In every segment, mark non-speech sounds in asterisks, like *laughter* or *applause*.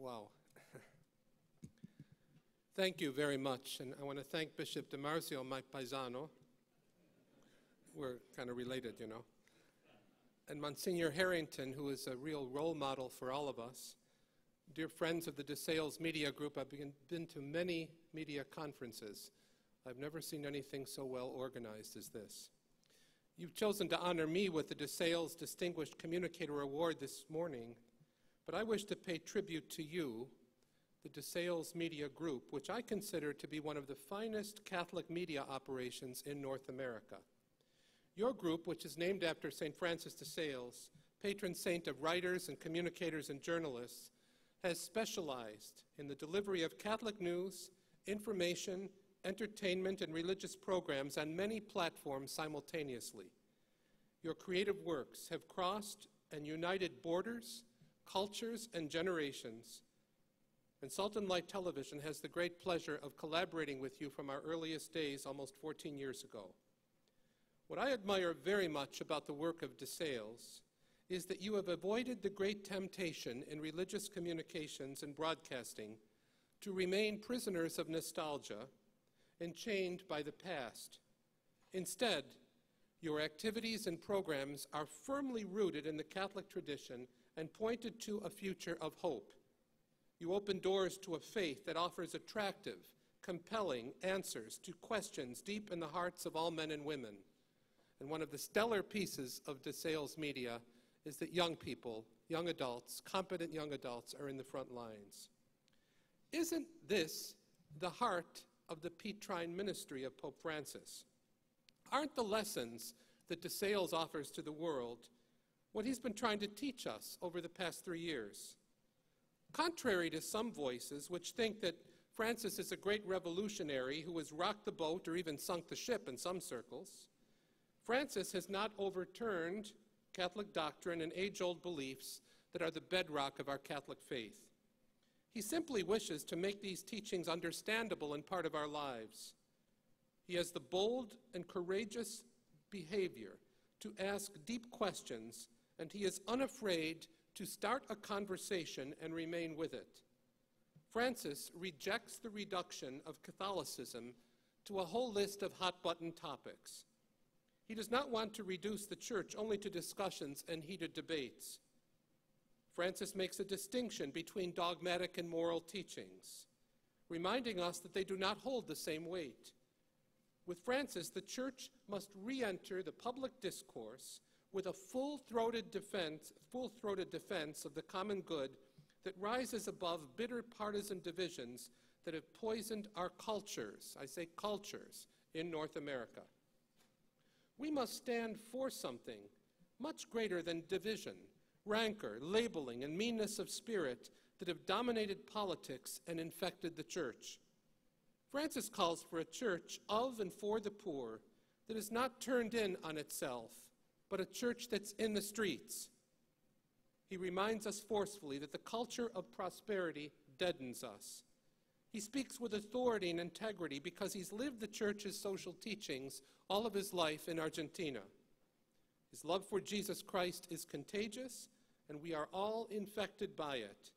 Wow. *laughs* thank you very much. And I want to thank Bishop DiMarzio, my paisano. We're kind of related, you know. And Monsignor Harrington, who is a real role model for all of us. Dear friends of the DeSales Media Group, I've been, been to many media conferences. I've never seen anything so well organized as this. You've chosen to honor me with the DeSales Distinguished Communicator Award this morning but I wish to pay tribute to you, the DeSales Media Group, which I consider to be one of the finest Catholic media operations in North America. Your group, which is named after St. Francis de Sales, patron saint of writers and communicators and journalists, has specialized in the delivery of Catholic news, information, entertainment, and religious programs on many platforms simultaneously. Your creative works have crossed and united borders cultures, and generations. And Salt and Light Television has the great pleasure of collaborating with you from our earliest days almost 14 years ago. What I admire very much about the work of DeSales is that you have avoided the great temptation in religious communications and broadcasting to remain prisoners of nostalgia and chained by the past. Instead, your activities and programs are firmly rooted in the Catholic tradition and pointed to a future of hope. You open doors to a faith that offers attractive, compelling answers to questions deep in the hearts of all men and women. And one of the stellar pieces of DeSales media is that young people, young adults, competent young adults, are in the front lines. Isn't this the heart of the Petrine ministry of Pope Francis? Aren't the lessons that DeSales offers to the world what he's been trying to teach us over the past three years. Contrary to some voices which think that Francis is a great revolutionary who has rocked the boat or even sunk the ship in some circles, Francis has not overturned Catholic doctrine and age old beliefs that are the bedrock of our Catholic faith. He simply wishes to make these teachings understandable and part of our lives. He has the bold and courageous behavior to ask deep questions and he is unafraid to start a conversation and remain with it. Francis rejects the reduction of Catholicism to a whole list of hot button topics. He does not want to reduce the church only to discussions and heated debates. Francis makes a distinction between dogmatic and moral teachings, reminding us that they do not hold the same weight. With Francis, the church must re enter the public discourse with a full-throated defense, full-throated defense of the common good that rises above bitter partisan divisions that have poisoned our cultures, I say cultures, in North America. We must stand for something much greater than division, rancor, labeling, and meanness of spirit that have dominated politics and infected the church. Francis calls for a church of and for the poor that is not turned in on itself, but a church that's in the streets. He reminds us forcefully that the culture of prosperity deadens us. He speaks with authority and integrity because he's lived the church's social teachings all of his life in Argentina. His love for Jesus Christ is contagious, and we are all infected by it.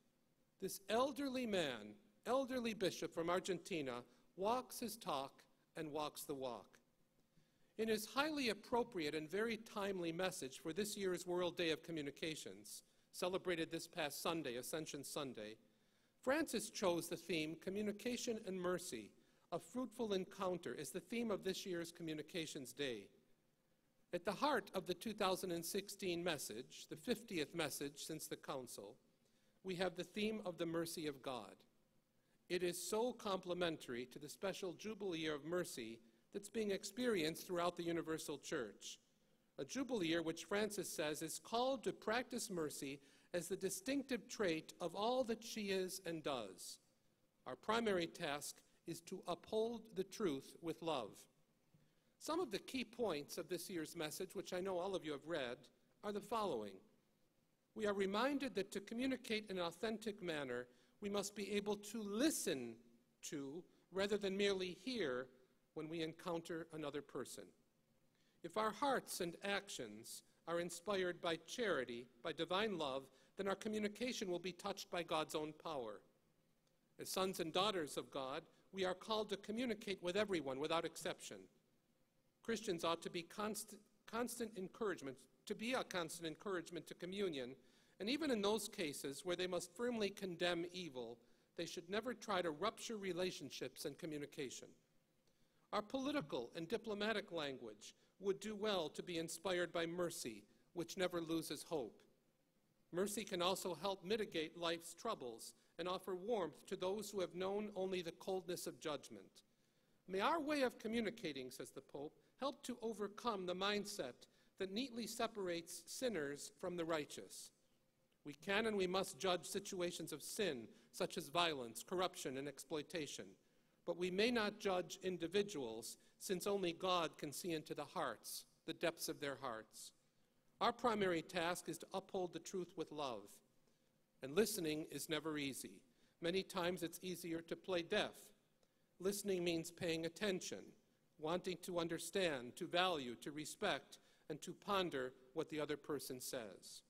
This elderly man, elderly bishop from Argentina, walks his talk and walks the walk. In his highly appropriate and very timely message for this year's World Day of Communications, celebrated this past Sunday, Ascension Sunday, Francis chose the theme Communication and Mercy, a fruitful encounter, as the theme of this year's Communications Day. At the heart of the 2016 message, the 50th message since the Council, we have the theme of the mercy of God. It is so complementary to the special Jubilee of Mercy that's being experienced throughout the Universal Church. A jubilee year, which Francis says is called to practice mercy as the distinctive trait of all that she is and does. Our primary task is to uphold the truth with love. Some of the key points of this year's message, which I know all of you have read, are the following. We are reminded that to communicate in an authentic manner, we must be able to listen to, rather than merely hear, when we encounter another person. If our hearts and actions are inspired by charity, by divine love, then our communication will be touched by God's own power. As sons and daughters of God, we are called to communicate with everyone without exception. Christians ought to be constant, constant encouragement, to be a constant encouragement to communion, and even in those cases where they must firmly condemn evil, they should never try to rupture relationships and communication. Our political and diplomatic language would do well to be inspired by mercy, which never loses hope. Mercy can also help mitigate life's troubles and offer warmth to those who have known only the coldness of judgment. May our way of communicating, says the Pope, help to overcome the mindset that neatly separates sinners from the righteous. We can and we must judge situations of sin, such as violence, corruption, and exploitation. But we may not judge individuals, since only God can see into the hearts, the depths of their hearts. Our primary task is to uphold the truth with love. And listening is never easy. Many times it's easier to play deaf. Listening means paying attention, wanting to understand, to value, to respect, and to ponder what the other person says.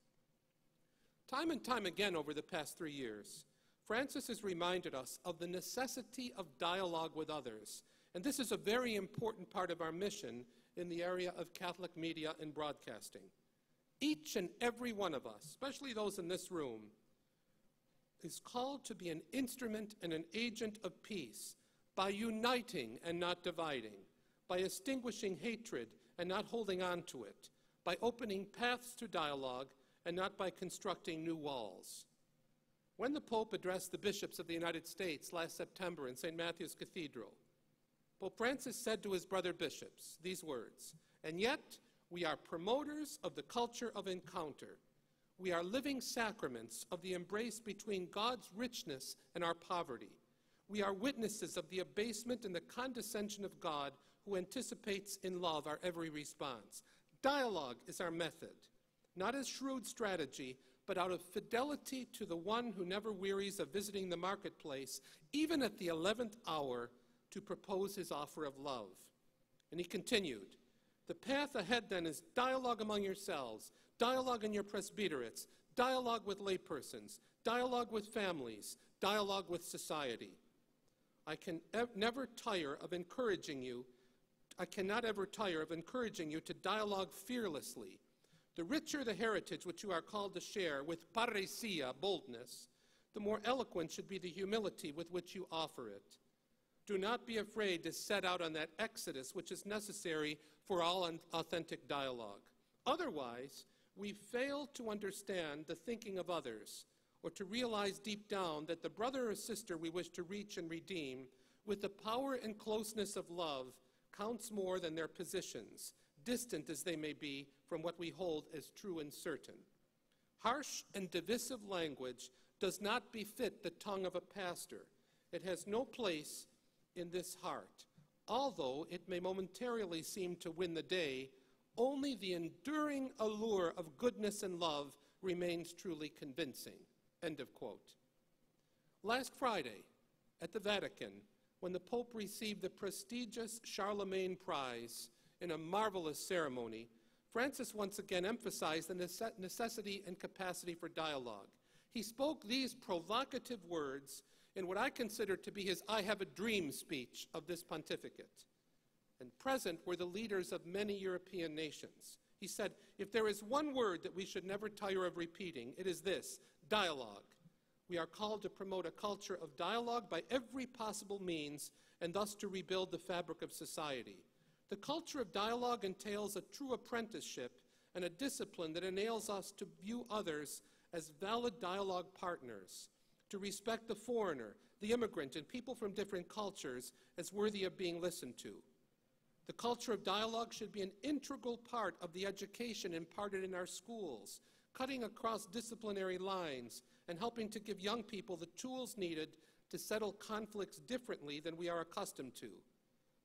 Time and time again over the past three years, Francis has reminded us of the necessity of dialogue with others, and this is a very important part of our mission in the area of Catholic media and broadcasting. Each and every one of us, especially those in this room, is called to be an instrument and an agent of peace by uniting and not dividing, by extinguishing hatred and not holding on to it, by opening paths to dialogue and not by constructing new walls. When the Pope addressed the bishops of the United States last September in St. Matthew's Cathedral, Pope Francis said to his brother bishops these words, and yet we are promoters of the culture of encounter. We are living sacraments of the embrace between God's richness and our poverty. We are witnesses of the abasement and the condescension of God who anticipates in love our every response. Dialogue is our method, not as shrewd strategy, but out of fidelity to the one who never wearies of visiting the marketplace, even at the eleventh hour, to propose his offer of love. And he continued, The path ahead then is dialogue among yourselves, dialogue in your presbyterates, dialogue with laypersons, dialogue with families, dialogue with society. I can ev- never tire of encouraging you I cannot ever tire of encouraging you to dialogue fearlessly. The richer the heritage which you are called to share with parrhesia, boldness, the more eloquent should be the humility with which you offer it. Do not be afraid to set out on that exodus which is necessary for all authentic dialogue. Otherwise, we fail to understand the thinking of others or to realize deep down that the brother or sister we wish to reach and redeem, with the power and closeness of love, counts more than their positions, distant as they may be from what we hold as true and certain. Harsh and divisive language does not befit the tongue of a pastor. It has no place in this heart. Although it may momentarily seem to win the day, only the enduring allure of goodness and love remains truly convincing. End of quote. Last Friday, at the Vatican, when the Pope received the prestigious Charlemagne Prize in a marvelous ceremony, Francis once again emphasized the necessity and capacity for dialogue. He spoke these provocative words in what I consider to be his I Have a Dream speech of this pontificate. And present were the leaders of many European nations. He said, If there is one word that we should never tire of repeating, it is this dialogue. We are called to promote a culture of dialogue by every possible means and thus to rebuild the fabric of society. The culture of dialogue entails a true apprenticeship and a discipline that enables us to view others as valid dialogue partners, to respect the foreigner, the immigrant, and people from different cultures as worthy of being listened to. The culture of dialogue should be an integral part of the education imparted in our schools, cutting across disciplinary lines and helping to give young people the tools needed to settle conflicts differently than we are accustomed to.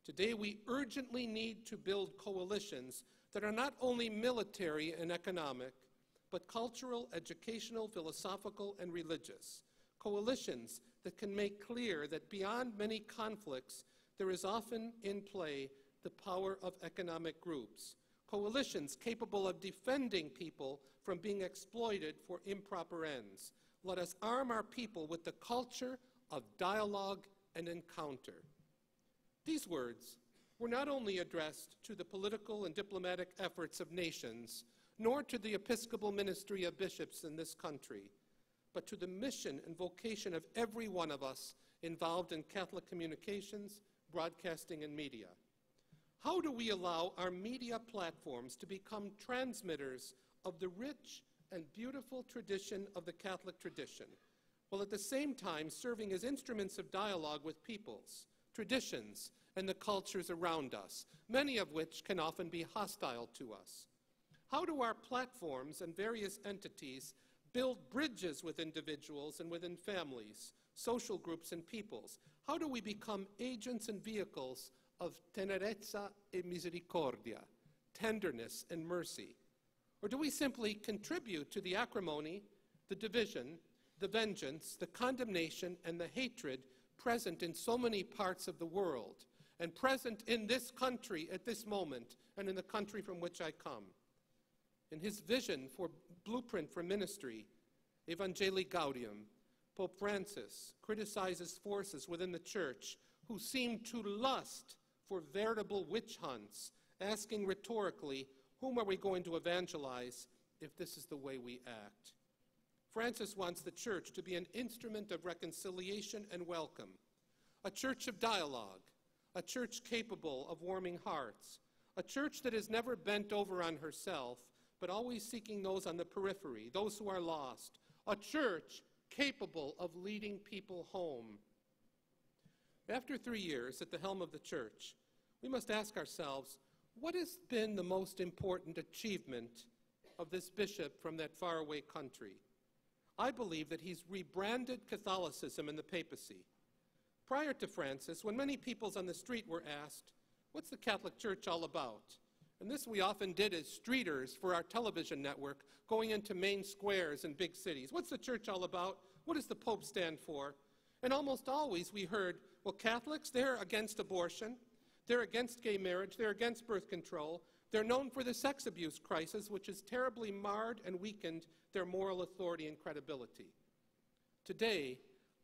Today, we urgently need to build coalitions that are not only military and economic, but cultural, educational, philosophical, and religious. Coalitions that can make clear that beyond many conflicts, there is often in play the power of economic groups coalitions capable of defending people from being exploited for improper ends. Let us arm our people with the culture of dialogue and encounter. These words were not only addressed to the political and diplomatic efforts of nations, nor to the episcopal ministry of bishops in this country, but to the mission and vocation of every one of us involved in Catholic communications, broadcasting, and media. How do we allow our media platforms to become transmitters of the rich and beautiful tradition of the Catholic tradition, while at the same time serving as instruments of dialogue with peoples, traditions, and the cultures around us, many of which can often be hostile to us? How do our platforms and various entities build bridges with individuals and within families, social groups, and peoples? How do we become agents and vehicles of tenerezza e misericordia, tenderness and mercy? Or do we simply contribute to the acrimony, the division, the vengeance, the condemnation, and the hatred present in so many parts of the world, and present in this country at this moment, and in the country from which I come? In his vision for blueprint for ministry, Evangelii Gaudium, Pope Francis criticizes forces within the church who seem to lust for veritable witch hunts, asking rhetorically, whom are we going to evangelize if this is the way we act? Francis wants the church to be an instrument of reconciliation and welcome, a church of dialogue, a church capable of warming hearts, a church that is never bent over on herself, but always seeking those on the periphery, those who are lost, a church capable of leading people home. After three years at the helm of the church, we must ask ourselves what has been the most important achievement of this bishop from that faraway country? I believe that he's rebranded Catholicism and the papacy. Prior to Francis, when many peoples on the street were asked, What's the Catholic Church all about? And this we often did as streeters for our television network, going into main squares in big cities. What's the church all about? What does the Pope stand for? And almost always we heard, well, Catholics, they're against abortion, they're against gay marriage, they're against birth control, they're known for the sex abuse crisis, which has terribly marred and weakened their moral authority and credibility. Today,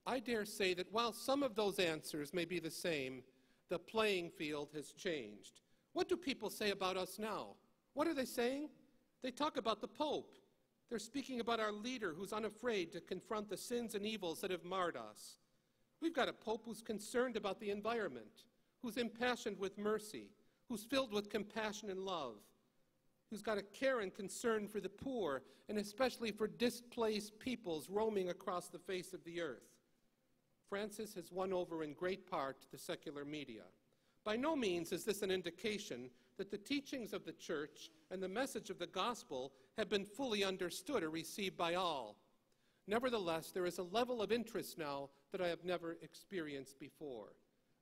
I dare say that while some of those answers may be the same, the playing field has changed. What do people say about us now? What are they saying? They talk about the Pope. They're speaking about our leader who's unafraid to confront the sins and evils that have marred us. We've got a Pope who's concerned about the environment, who's impassioned with mercy, who's filled with compassion and love, who's got a care and concern for the poor, and especially for displaced peoples roaming across the face of the earth. Francis has won over in great part the secular media. By no means is this an indication that the teachings of the church and the message of the gospel have been fully understood or received by all. Nevertheless, there is a level of interest now that I have never experienced before.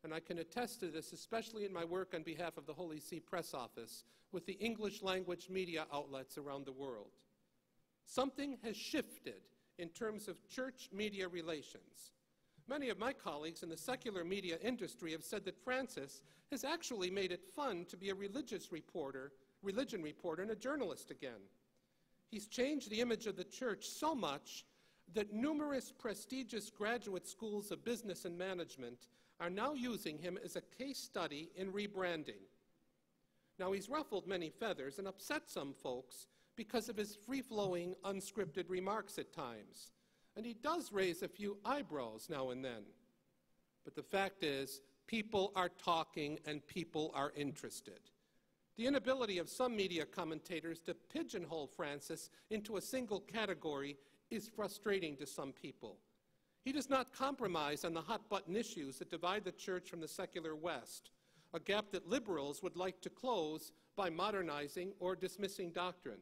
And I can attest to this, especially in my work on behalf of the Holy See Press Office with the English language media outlets around the world. Something has shifted in terms of church media relations. Many of my colleagues in the secular media industry have said that Francis has actually made it fun to be a religious reporter, religion reporter, and a journalist again. He's changed the image of the church so much that numerous prestigious graduate schools of business and management are now using him as a case study in rebranding. Now, he's ruffled many feathers and upset some folks because of his free flowing, unscripted remarks at times and he does raise a few eyebrows now and then. But the fact is, people are talking and people are interested. The inability of some media commentators to pigeonhole Francis into a single category is frustrating to some people. He does not compromise on the hot button issues that divide the church from the secular West, a gap that liberals would like to close by modernizing or dismissing doctrine.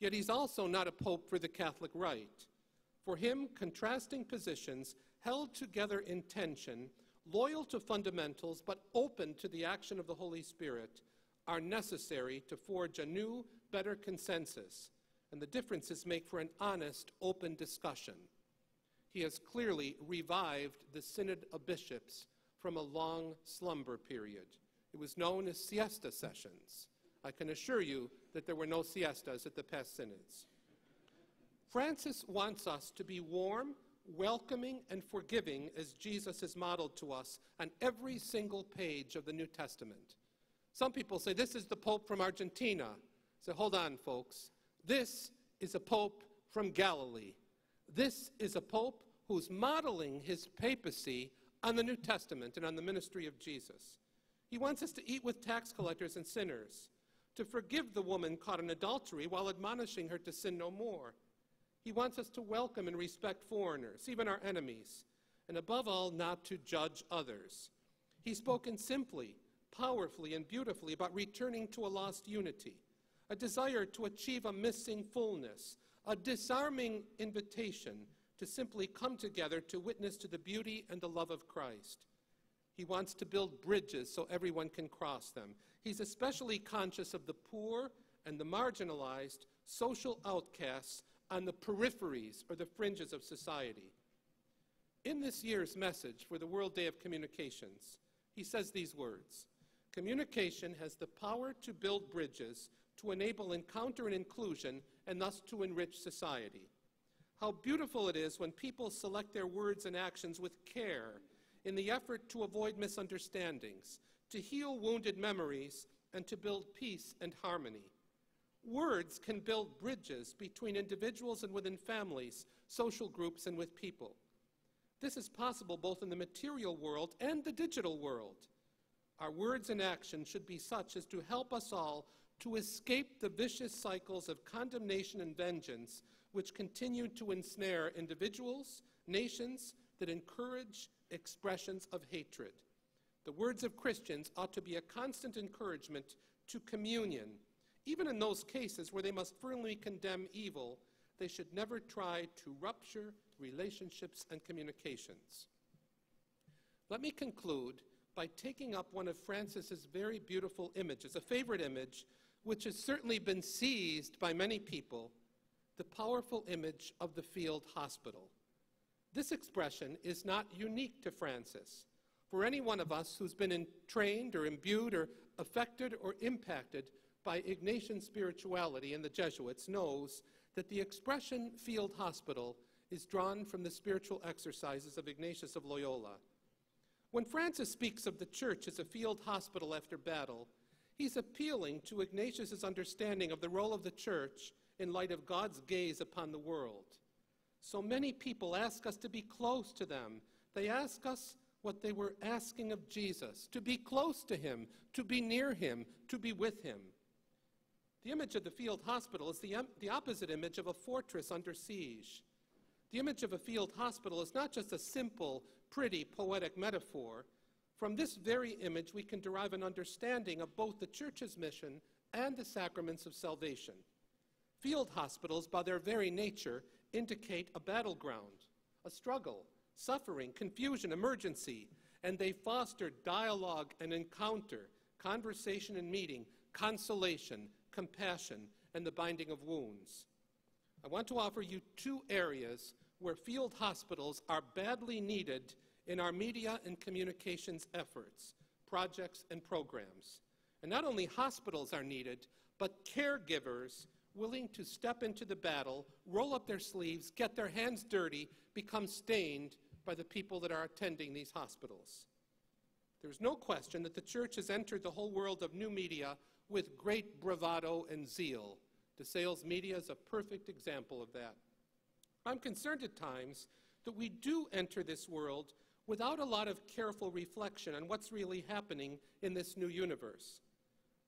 Yet he's also not a pope for the Catholic right. For him, contrasting positions held together in tension, loyal to fundamentals but open to the action of the Holy Spirit, are necessary to forge a new, better consensus, and the differences make for an honest, open discussion. He has clearly revived the Synod of Bishops from a long slumber period. It was known as siesta sessions. I can assure you that there were no siestas at the past synods. Francis wants us to be warm, welcoming, and forgiving as Jesus is modeled to us on every single page of the New Testament. Some people say this is the Pope from Argentina. So hold on, folks. This is a Pope from Galilee. This is a Pope who's modeling his papacy on the New Testament and on the ministry of Jesus. He wants us to eat with tax collectors and sinners, to forgive the woman caught in adultery while admonishing her to sin no more. He wants us to welcome and respect foreigners, even our enemies, and above all, not to judge others. He's spoken simply, powerfully, and beautifully about returning to a lost unity, a desire to achieve a missing fullness, a disarming invitation to simply come together to witness to the beauty and the love of Christ. He wants to build bridges so everyone can cross them. He's especially conscious of the poor and the marginalized, social outcasts on the peripheries or the fringes of society. In this year's message for the World Day of Communications, he says these words Communication has the power to build bridges, to enable encounter and inclusion, and thus to enrich society. How beautiful it is when people select their words and actions with care in the effort to avoid misunderstandings, to heal wounded memories, and to build peace and harmony. Words can build bridges between individuals and within families, social groups, and with people. This is possible both in the material world and the digital world. Our words and actions should be such as to help us all to escape the vicious cycles of condemnation and vengeance which continue to ensnare individuals, nations that encourage expressions of hatred. The words of Christians ought to be a constant encouragement to communion even in those cases where they must firmly condemn evil, they should never try to rupture relationships and communications. Let me conclude by taking up one of Francis's very beautiful images, a favorite image, which has certainly been seized by many people, the powerful image of the field hospital. This expression is not unique to Francis. For any one of us who's been in, trained or imbued or affected or impacted by Ignatian spirituality and the Jesuits knows that the expression field hospital is drawn from the spiritual exercises of Ignatius of Loyola. When Francis speaks of the church as a field hospital after battle, he's appealing to Ignatius's understanding of the role of the church in light of God's gaze upon the world. So many people ask us to be close to them. They ask us what they were asking of Jesus to be close to him, to be near him, to be with him. The image of the field hospital is the, the opposite image of a fortress under siege. The image of a field hospital is not just a simple, pretty, poetic metaphor. From this very image, we can derive an understanding of both the church's mission and the sacraments of salvation. Field hospitals, by their very nature, indicate a battleground, a struggle, suffering, confusion, emergency, and they foster dialogue and encounter, conversation and meeting, consolation, compassion, and the binding of wounds. I want to offer you two areas where field hospitals are badly needed in our media and communications efforts, projects, and programs. And not only hospitals are needed, but caregivers willing to step into the battle, roll up their sleeves, get their hands dirty, become stained by the people that are attending these hospitals. There's no question that the church has entered the whole world of new media with great bravado and zeal. DeSales Media is a perfect example of that. I'm concerned at times that we do enter this world without a lot of careful reflection on what's really happening in this new universe.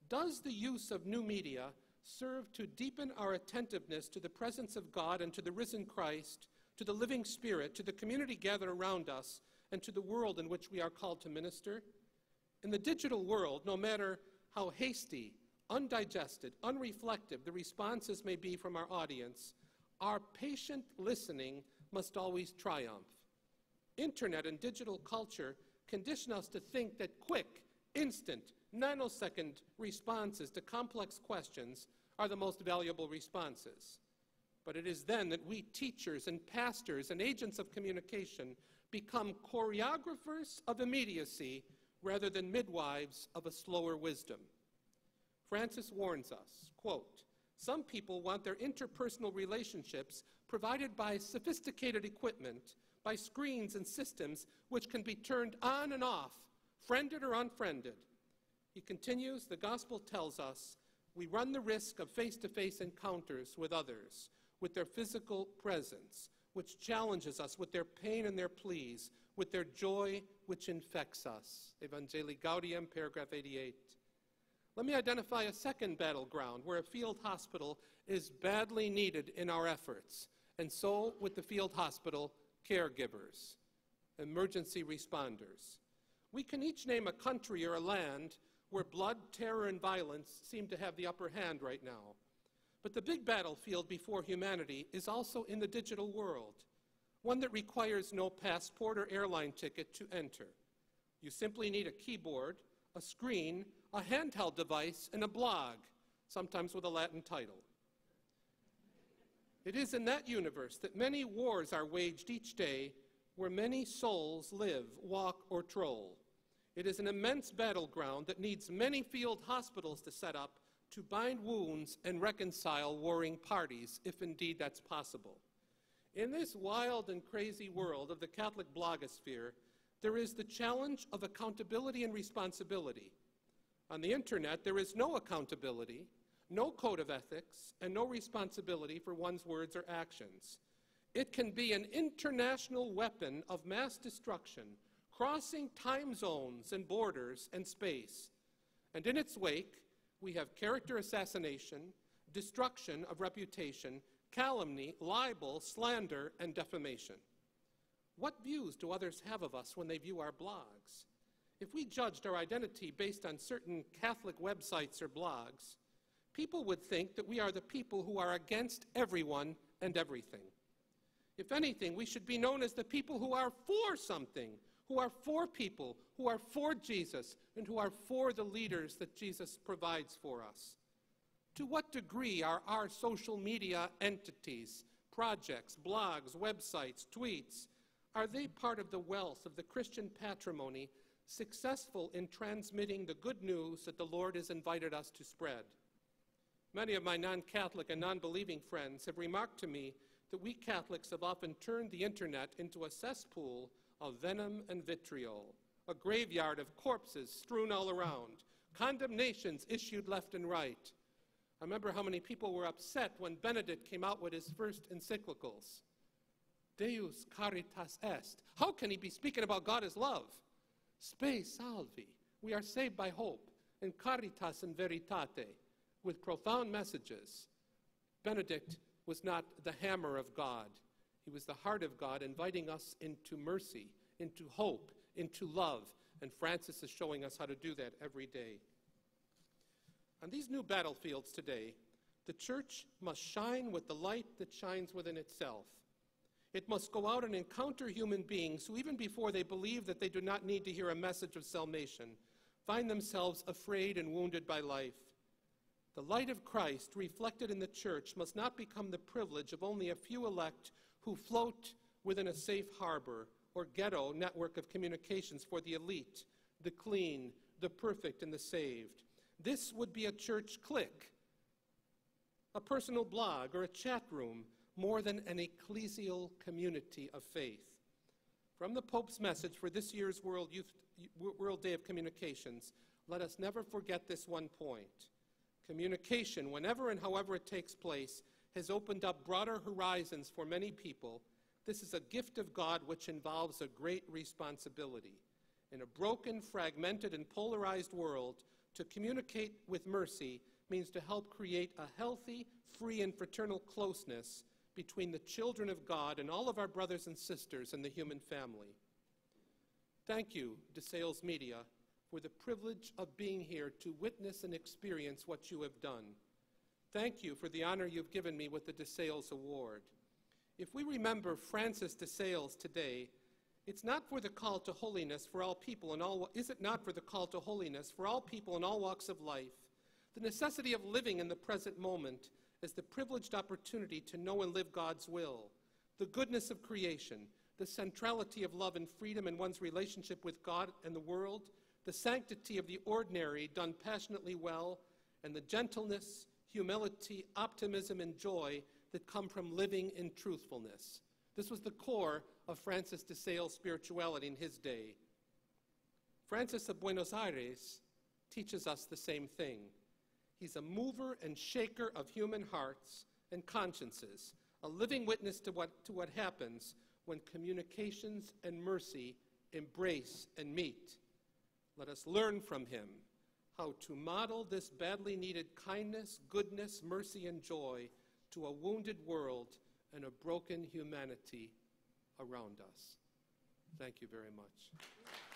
Does the use of new media serve to deepen our attentiveness to the presence of God and to the risen Christ, to the living Spirit, to the community gathered around us, and to the world in which we are called to minister? In the digital world, no matter how hasty, undigested, unreflective the responses may be from our audience, our patient listening must always triumph. Internet and digital culture condition us to think that quick, instant, nanosecond responses to complex questions are the most valuable responses. But it is then that we teachers and pastors and agents of communication become choreographers of immediacy rather than midwives of a slower wisdom. Francis warns us, quote, some people want their interpersonal relationships provided by sophisticated equipment, by screens and systems which can be turned on and off, friended or unfriended. He continues, the gospel tells us we run the risk of face to face encounters with others, with their physical presence, which challenges us with their pain and their pleas, with their joy which infects us. Evangelii Gaudium, paragraph 88. Let me identify a second battleground where a field hospital is badly needed in our efforts, and so with the field hospital, caregivers, emergency responders. We can each name a country or a land where blood, terror, and violence seem to have the upper hand right now. But the big battlefield before humanity is also in the digital world, one that requires no passport or airline ticket to enter. You simply need a keyboard, a screen, a handheld device, and a blog, sometimes with a Latin title. It is in that universe that many wars are waged each day where many souls live, walk, or troll. It is an immense battleground that needs many field hospitals to set up to bind wounds and reconcile warring parties, if indeed that's possible. In this wild and crazy world of the Catholic blogosphere, there is the challenge of accountability and responsibility. On the internet, there is no accountability, no code of ethics, and no responsibility for one's words or actions. It can be an international weapon of mass destruction, crossing time zones and borders and space. And in its wake, we have character assassination, destruction of reputation, calumny, libel, slander, and defamation. What views do others have of us when they view our blogs? If we judged our identity based on certain Catholic websites or blogs, people would think that we are the people who are against everyone and everything. If anything, we should be known as the people who are for something, who are for people, who are for Jesus, and who are for the leaders that Jesus provides for us. To what degree are our social media entities, projects, blogs, websites, tweets, are they part of the wealth of the Christian patrimony successful in transmitting the good news that the Lord has invited us to spread? Many of my non Catholic and non believing friends have remarked to me that we Catholics have often turned the internet into a cesspool of venom and vitriol, a graveyard of corpses strewn all around, condemnations issued left and right. I remember how many people were upset when Benedict came out with his first encyclicals. Deus caritas est. How can he be speaking about God as love? Spe salvi. We are saved by hope. And caritas in veritate. With profound messages. Benedict was not the hammer of God. He was the heart of God, inviting us into mercy, into hope, into love. And Francis is showing us how to do that every day. On these new battlefields today, the church must shine with the light that shines within itself. It must go out and encounter human beings who, even before they believe that they do not need to hear a message of salvation, find themselves afraid and wounded by life. The light of Christ reflected in the church must not become the privilege of only a few elect who float within a safe harbor or ghetto network of communications for the elite, the clean, the perfect, and the saved. This would be a church clique, a personal blog, or a chat room more than an ecclesial community of faith. From the Pope's message for this year's World, Youth, World Day of Communications, let us never forget this one point. Communication, whenever and however it takes place, has opened up broader horizons for many people, this is a gift of God which involves a great responsibility. In a broken, fragmented, and polarized world, to communicate with mercy means to help create a healthy, free, and fraternal closeness between the children of God and all of our brothers and sisters in the human family. Thank you, DeSales Media, for the privilege of being here to witness and experience what you have done. Thank you for the honor you've given me with the DeSales Award. If we remember Francis DeSales today, it's not for the call to holiness for all people and all is it not for the call to holiness for all people in all walks of life, the necessity of living in the present moment as the privileged opportunity to know and live God's will, the goodness of creation, the centrality of love and freedom in one's relationship with God and the world, the sanctity of the ordinary done passionately well, and the gentleness, humility, optimism, and joy that come from living in truthfulness. This was the core of Francis de Sales' spirituality in his day. Francis of Buenos Aires teaches us the same thing. He's a mover and shaker of human hearts and consciences, a living witness to what, to what happens when communications and mercy embrace and meet. Let us learn from him how to model this badly needed kindness, goodness, mercy, and joy to a wounded world and a broken humanity around us. Thank you very much.